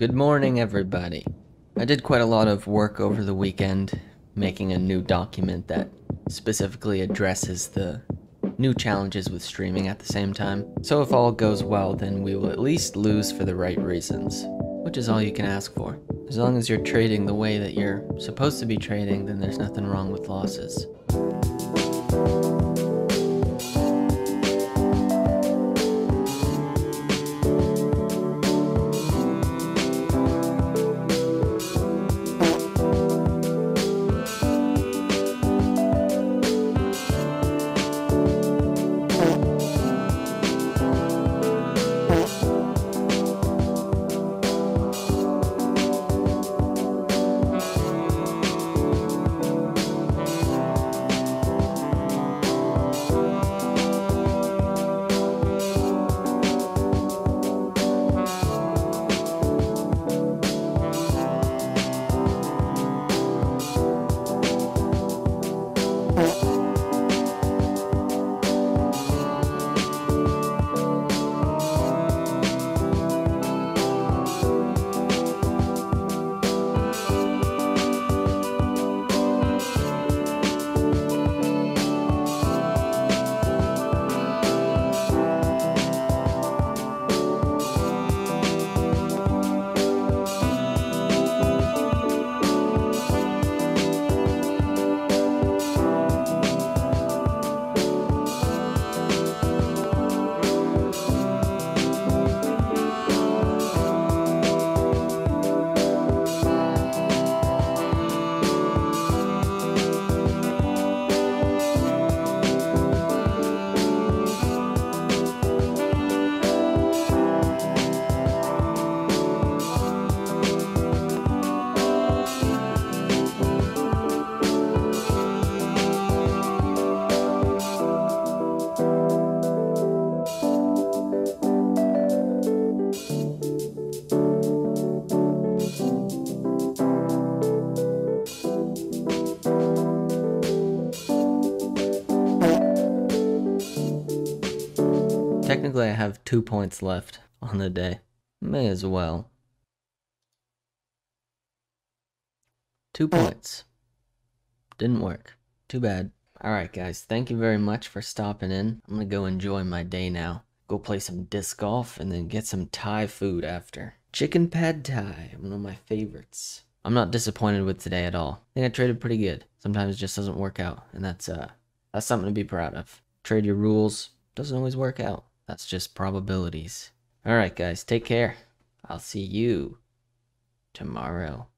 Good morning, everybody. I did quite a lot of work over the weekend making a new document that specifically addresses the new challenges with streaming at the same time. So if all goes well, then we will at least lose for the right reasons, which is all you can ask for. As long as you're trading the way that you're supposed to be trading, then there's nothing wrong with losses. Technically, I have two points left on the day. May as well. Two points. Didn't work. Too bad. Alright, guys, thank you very much for stopping in. I'm gonna go enjoy my day now. Go play some disc golf and then get some Thai food after. Chicken pad Thai, one of my favorites. I'm not disappointed with today at all. I think I traded pretty good. Sometimes it just doesn't work out, and that's uh that's something to be proud of. Trade your rules, doesn't always work out. That's just probabilities. Alright, guys, take care. I'll see you tomorrow.